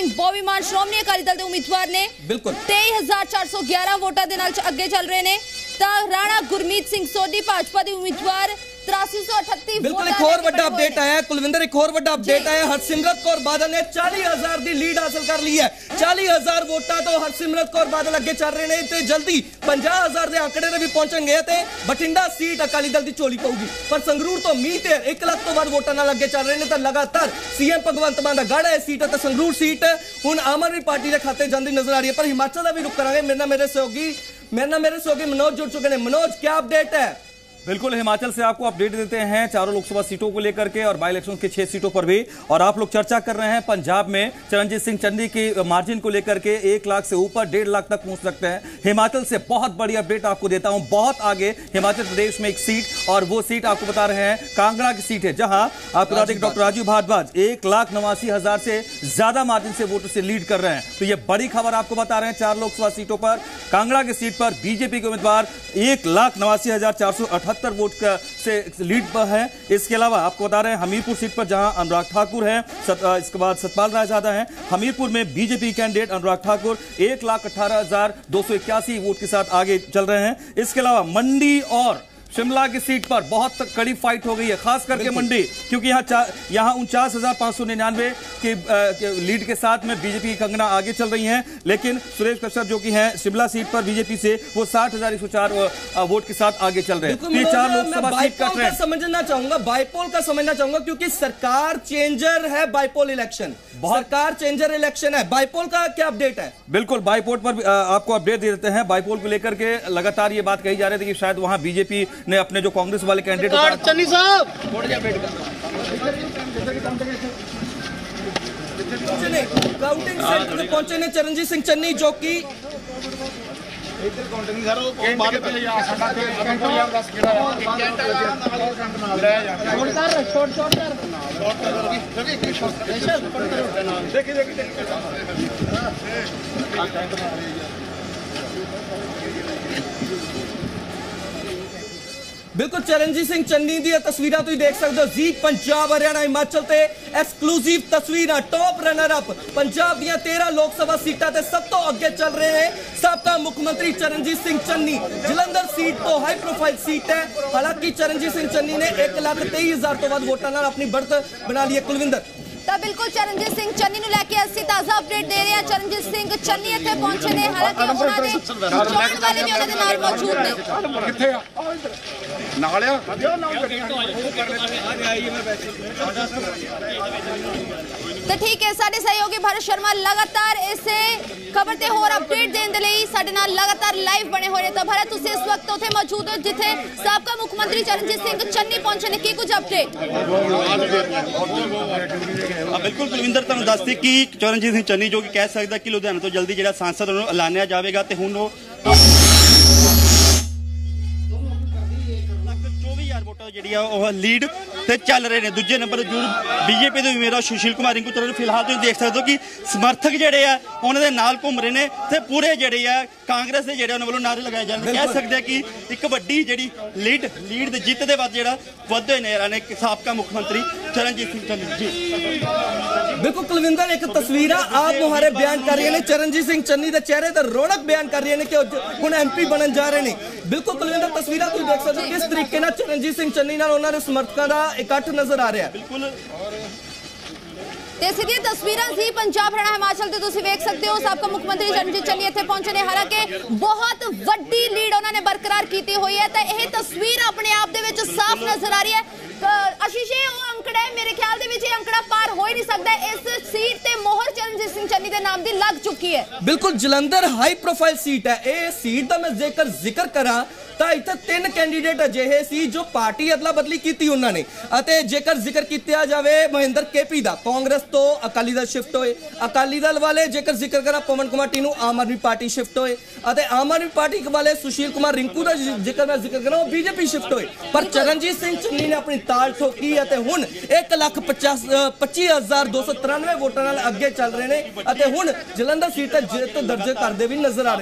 ਸਿੰਘ ਬੋਵੀ ਮਾਨ ਸ਼੍ਰੋਮਣੀ ਅਕਾਲੀ ਦਲ ਦੇ ਉਮੀਦਵਾਰ ਨੇ ਬਿਲਕੁਲ। 23411 ਵੋਟਾਂ ਦੇ ਨਾਲ ਅੱਗੇ ਚੱਲ ਰਹੇ ਨੇ ਤਾਂ ਰਾਣਾ ਗੁਰਮੀਤ ਸਿੰਘ ਸੋਢੀ ਭਾਜਪਾ ਦੇ ਉਮੀਦਵਾਰ 8338 ਬਿਲਕੁਲ ਇੱਕ ਹੋਰ ਵੱਡਾ ਅਪਡੇਟ ਆਇਆ ਕੁਲਵਿੰਦਰ ਇੱਕ ਹੋਰ ਵੱਡਾ ਅਪਡੇਟ ਆਇਆ ਹਰਸਿਮਰਤ ਕੌਰ ਬਾਦਲ ਨੇ 40000 ਦੀ ਲੀਡ ਹਾਸਲ ਕਰ ਲਈ ਹੈ। 40000 ਵੋਟਾਂ ਤੋਂ ਹਰਸਿਮਰਤ ਕੌਰ ਬਾਦਲ ਅੱਗੇ ਚੱਲ ਰਹੇ ਨੇ ਤੇ ਜਲਦੀ 50000 ਦੇ ਆંકੜੇ ਤੇ ਵੀ ਪਹੁੰਚਣਗੇ ਤੇ ਬਠਿੰਡਾ ਸੀਟ ਅਕਾਲੀ ਦਲ ਦੀ ਝੋਲੀ ਪਊਗੀ। ਪਰ ਸੰਗਰੂਰ ਤੋਂ ਮੀਤ 1 ਲੱਖ ਤੋਂ ਵੱਧ ਵੋਟਾਂ ਨਾਲ ਅੱਗੇ ਚੱਲ ਰਹੇ ਨੇ ਤਾਂ ਲਗਾਤਾਰ ਸੀਐਮ ਭਗਵੰਤ ਮਾਨ ਦਾ ਗੜ ਹੈ ਸੀਟ ਤੇ ਸੰਗਰੂਰ ਸੀਟ। ਹੁਣ ਆਮ ਆਦਮੀ ਪਾਰਟੀ ਦੇ ਖਾਤੇ ਜਾਂਦੀ ਨਜ਼ਰ ਆ ਰਹੀ ਹੈ ਪਰ ਹਿਮਾਚਲ ਦਾ ਵੀ ਰੁਕ ਕਰਾਂਗੇ। ਮੇਰੇ ਨਾਲ ਮੇਰੇ ਸਹਿਯੋਗੀ ਮੇਰੇ ਨਾਲ ਮੇਰੇ ਸਹਿਯੋਗੀ ਮਨੋਜ ਜੁੜ ਚੁੱਕੇ ਨੇ। ਮਨੋਜ ਕੀ ਅਪਡੇਟ ਹੈ? बिल्कुल, हिमाचल से आपको अपडेट देते हैं चारों लोकसभा सीटों को लेकर के और बाई इलेक्शन के छह सीटों पर भी। और आप लोग चर्चा कर रहे हैं पंजाब में, चरणजीत सिंह चन्नी की मार्जिन को लेकर के एक लाख से ऊपर, डेढ़ लाख तक पहुँच सकते हैं। हिमाचल से बहुत बड़ी अपडेट आपको देता हूँ, बहुत आगे हिमाचल प्रदेश में एक सीट और वो सीट आपको बता रहे हैं, कांगड़ा की सीट है, जहाँ आपको बता दें डॉक्टर राजीव भारद्वाज एक लाख नवासी हज़ार से ज़्यादा मार्जिन से वोटों से लीड कर रहे हैं। तो ये बड़ी खबर आपको बता रहे हैं चार लोकसभा सीटों पर। कांगड़ा की सीट पर बीजेपी के उम्मीदवार एक लाख नवासी हज़ार चार सौ अठहत्तर वोट का से लीड पर है। इसके अलावा आपको बता रहे हैं हमीरपुर सीट पर जहाँ अनुराग ठाकुर है सत, इसके बाद सतपाल राय रायजादा है। हमीरपुर में बीजेपी कैंडिडेट अनुराग ठाकुर एक लाख अठारह हज़ार दो सौ इक्यासी वोट के साथ आगे चल रहे हैं। इसके अलावा मंडी और शिमला की सीट पर बहुत कड़ी फाइट हो गई है खास करके मंडी क्योंकि यहाँ यहाँ उनचास हज़ार पाँच सौ निन्यानवे के, लीड के साथ में बीजेपी की कंगना आगे चल रही हैं लेकिन सुरेश कश्यप जो कि हैं शिमला सीट पर बीजेपी से वो साठ हज़ार एक सौ चार वोट के साथ आगे चल रहे हैं। ये चार लोकसभा सीट का बाइपोल ट्रेंड समझना चाहूँगा बाइपोल का समझना चाहूँगा क्योंकि सरकार चेंजर है बाइपोल इलेक्शन सरकार चेंजर इलेक्शन है। बाइपोल का क्या अपडेट है? बिल्कुल बाईपोल पर आपको अपडेट दे देते हैं। बाईपोल को लेकर के लगातार ये बात कही जा रही थी कि शायद वहाँ बीजेपी ने अपने जो कांग्रेस वाले कैंडिडेट चन्नी साहब। पहुँचे काउंटिंग सेंटर पे पहुँचे ने चरणजीत सिंह चन्नी जो कि ਬਿਲਕੁਲ ਚਰਨਜੀਤ ਸਿੰਘ ਚੰਨੀ ਦੀਆਂ ਤਸਵੀਰਾਂ ਤੁਸੀਂ ਦੇਖ ਸਕਦੇ ਹੋ। ਜੀ, ਪੰਜਾਬ, ਹਰਿਆਣਾ, ਹਿਮਾਚਲ ਤੇ ਐਕਸਕਲੂਸਿਵ ਤਸਵੀਰਾਂ ਟੌਪ ਰਨਰ ਅਪ ਪੰਜਾਬ ਦੀਆਂ 13 ਲੋਕ ਸਭਾ ਸੀਟਾਂ ਤੇ ਸਭ ਤੋਂ ਅੱਗੇ ਚੱਲ ਰਹੇ ਨੇ ਸਾਬਕਾ ਮੁੱਖ ਮੰਤਰੀ ਚਰਨਜੀਤ ਸਿੰਘ ਚੰਨੀ। ਜਲੰਧਰ ਸੀਟ ਤੋਂ ਹਾਈ ਪ੍ਰੋਫਾਈਲ ਸੀਟ ਹੈ। ਹਾਲਾਂਕਿ ਚਰਨਜੀਤ ਸਿੰਘ ਚੰਨੀ ਨੇ 1 ਲੱਖ 23 ਹਜ਼ਾਰ ਤੋਂ ਵੱਧ ਵੋਟਾਂ ਨਾਲ ਆਪਣੀ ਬੜਤ ਬਣਾ ਲਈ ਹੈ ਕੁਲਵਿੰਦਰ। ਤਾਂ ਬਿਲਕੁਲ ਚਰਨਜੀਤ ਸਿੰਘ ਚੰਨੀ ਨੂੰ ਲੈ ਕੇ ਅਸੀਂ ਤਾਜ਼ਾ ਅਪਡੇਟ ਦੇ ਰਹੇ ਹਾਂ। ਚਰਨਜੀਤ ਸਿੰਘ ਚੰਨੀ ਇੱਥੇ ਪਹੁੰਚੇ ਨੇ। ਹਾਲਾਂਕਿ ਉਹਨਾਂ ਦੇ ਚੋਣ ਵਾਲੇ ਵੀ ਉਹਨਾਂ ਦੇ ਨਾਲ ਮੌਜੂਦ ਨੇ। ਕਿੱਥੇ ਆ? ਨਾਲ ਆ? ਤਾਂ ਠੀਕ ਹੈ ਸਾਡੇ ਸਹਿਯੋਗੀ ਭਰਤ ਸ਼ਰਮਾ ਲਗਾਤਾਰ ਇਸੇ ਖਬਰ ਤੇ ਹੋਰ ਅਪਡੇਟ ਦੇਣ ਦੇ ਲਈ ਸਾਡੇ ਨਾਲ ਲਗਾਤਾਰ ਲਾਈਵ ਬਣੇ ਹੋਏ ਨੇ ਤਾਂ ਭਰਤ ਤੁਸੀਂ ਇਸ ਵਕਤ ਉੱਥੇ ਮੌਜੂਦ ਹੋ ਜਿੱਥੇ ਸਾਬਕਾ ਮੁੱਖ ਮੰਤਰੀ ਚਰਨਜੀਤ ਸਿੰਘ ਚੰਨੀ ਪਹੁੰਚੇ ਨੇ ਕੀ ਕੁਝ ਅਪਡੇਟ ਆ ਬਿਲਕੁਲ ਕੁਲਵਿੰਦਰ ਤੁਹਾਨੂੰ ਦੱਸਦੀ ਕਿ ਚਰਨਜੀਤ ਸਿੰਘ ਚੰਨੀ ਜੋ ਕਿ ਕਹਿ ਸਕਦਾ ਕਿ ਲੁਧਿਆਣਾ ਤੋਂ ਜਲਦੀ ਜਿਹੜਾ ਸਾਂਸਦ ਉਹਨੂੰ ਐਲਾਨਿਆ ਜਾਵੇਗਾ ਤੇ ਹੁਣ ਉਹ ਲੱਖ 24000 ਵੋਟਾਂ ਜਿਹੜੀ ਆ ਉਹ ਲੀਡ ਤੇ ਚੱਲ ਰਹੇ ਨੇ। ਦੂਜੇ ਨੰਬਰ ਜੂਰ ਬੀਜੇਪੀ ਦੇ ਉਮੀਦਵਾਰ ਸੁਸ਼ੀਲ ਕੁਮਾਰ ਰਿੰਕੂ ਤੁਰਨ ਫਿਲਹਾਲ ਤੁਸੀਂ ਦੇਖ ਸਕਦੇ ਹੋ ਕਿ ਸਮਰਥਕ ਜਿਹੜੇ ਆ ਉਹਨਾਂ ਦੇ ਨਾਲ ਘੁੰਮ ਰਹੇ ਨੇ ਤੇ ਪੂਰੇ ਜਿਹੜੇ ਆ ਕਾਂਗਰਸ ਦੇ ਜਿਹੜੇ ਉਹਨਾਂ ਵੱਲੋਂ ਨਾਰੇ ਲਗਾਏ ਜਾਂਦੇ। ਕਹਿ ਸਕਦੇ ਆ ਕਿ ਇੱਕ ਵੱਡੀ ਜਿਹੜੀ ਲੀਡ ਲੀਡ ਦੇ ਜਿੱਤ ਦੇ ਵੱਧ ਜਿਹੜਾ ਵਧਦੇ ਨੇ ਸਾਬਕਾ ਮੁੱਖ ਮੰਤਰੀ ਚਰਨਜੀਤ ਸਿੰਘ ਚੰਨੀ ਜੀ। ਬਿਲਕੁਲ ਕੁਲਵਿੰਦਰ ਇੱਕ ਤਸਵੀਰਾਂ ਆਪ ਮੁਹਾਰੇ ਬਿਆਨ ਕਰ ਰਹੀਆਂ ਨੇ। ਚਰਨਜੀਤ ਸਿੰਘ ਚੰਨੀ ਦੇ ਚਿਹਰੇ ਤੇ ਰੌਣਕ ਬਿਆਨ ਕਰ ਰਹੀਆਂ ਨੇ ਕਿ ਹੁਣ ਐਮਪੀ ਬਣਨ ਜਾ ਰਹੇ ਨੇ। ਬਿਲਕੁਲ ਕੁਲਵਿੰਦਰ ਤਸਵੀਰਾਂ ਤੁਸੀਂ ਦੇਖ ਸਕਦੇ ਹੋ ਕਿਸ ਤਰੀਕੇ ਨਾਲ ਚਰਨਜੀਤ ਸਿੰਘ ਚੰਨੀ ਨਾਲ ਉਹਨਾਂ ਦੇ ਸਮਰਥਕਾਂ ਦਾ ਇਕੱਠ ਨਜ਼ਰ ਆ ਰਿਹਾ ਹੈ। ਬਿਲਕੁਲ। ਤੇ ਸਿੱਧੀਆਂ ਤਸਵੀਰਾਂ ਸੀ ਪੰਜਾਬ ਹਰਿਆਣਾ ਹਿਮਾਚਲ ਤੇ ਤੁਸੀਂ ਵੇਖ ਸਕਦੇ ਹੋ ਸਾਬਕਾ ਮੁੱਖ ਮੰਤਰੀ ਚਰਨਜੀਤ ਚੰਨੀ ਇੱਥੇ ਪਹੁੰਚੇ ਨੇ। ਹਾਲਾਂਕਿ ਬਹੁਤ ਵੱਡੀ ਲੀਡ ਉਹਨਾਂ ਨੇ ਬਰਕਰਾਰ ਕੀਤੀ ਹੋਈ ਹੈ ਤਾਂ ਇਹ ਤਸਵੀਰ ਆਪਣੇ ਆਪ ਦੇ ਵਿੱਚ ਸਾਫ਼ ਨਜ਼ਰ ਆ ਰਹੀ ਹੈ। ਅ, ਆਸ਼ੀਸ਼ ਇਹ ਉਹ ਅੰਕੜਾ ਹੈ ਮੇਰੇ ਖਿਆਲ ਦੇ ਵਿੱਚ ਇਹ ਅੰਕੜਾ ਪਾਰ ਹੋ ਹੀ ਨਹੀਂ ਸਕਦਾ। ਇਸ ਸੀਟ ਤੇ ਮੋਹਰ ਚਰਨਜੀਤ ਸਿੰਘ ਚੰਨੀ ਦੇ ਨਾਮ ਦੀ ਲੱਗ ਚੁੱਕੀ ਹੈ। ਬਿਲਕੁਲ ਜਲੰਧਰ ਹਾਈ ਪ੍ਰੋਫਾਈਲ ਸੀਟ ਹੈ। ਇਹ ਸੀਟ ਦਾ ਮੈਂ ਜੇਕਰ ਜ਼ਿਕਰ ਕਰਾਂ ਤਾਂ ਇੱਥੇ ਤਿੰਨ ਕੈਂਡੀਡੇਟ ਅਜਿਹੇ ਸੀ ਜੋ ਪਾਰਟੀ ਅਦਲਾ ਬਦਲੀ ਕੀਤੀ ਉਹਨਾਂ ਨੇ। ਅਤੇ ਜੇਕਰ ਜ਼ਿਕਰ ਕੀਤਾ ਜਾਵੇ ਮਹਿੰਦਰ ਕੇਪੀ ਦਾ ਕਾਂਗਰਸ ਤੋਂ ਅਕਾਲੀ ਦਲ ਸ਼ਿਫਟ ਹੋਏ। ਅਕਾਲੀ ਦਲ ਵਾਲੇ ਜੇਕਰ ਜ਼ਿਕਰ ਕਰਾਂ ਪਵਨ ਕੁਮਾਰ ਟੀਨੂ ਆਮ ਆਦਮੀ ਪਾਰਟੀ ਸ਼ਿਫਟ ਹੋਏ। ਅਤੇ ਆਮ ਆਦਮੀ ਪਾਰਟੀ ਵਾਲੇ ਸੁਸ਼ੀਲ ਕੁਮਾਰ ਰਿੰਕੂ ਦਾ ਜੇਕਰ ਮੈਂ ਜ਼ਿਕਰ ਕਰਾਂ ਉਹ ਬੀਜੇਪੀ ਸ਼ਿਫਟ ਹੋਏ। ਪਰ ਚਰਨਜੀਤ ਸਿੰਘ ਚੰਨੀ ਨੇ ਆਪਣੀ ਤਾਲ ਠੋਕੀ ਅਤੇ ਹੁਣ 1,25,293 ਵੋਟਾਂ ਨਾਲ ਅੱਗੇ ਚੱਲ ਰਹੇ ਨੇ। ਅਤੇ ਹੁਣ ਜਲੰਧਰ ਸੀਟ ਤੇ ਜਿੱਤ ਦਰਜ ਕਰਦੇ ਵੀ ਨਜ਼ਰ ਆ ਰਹੇ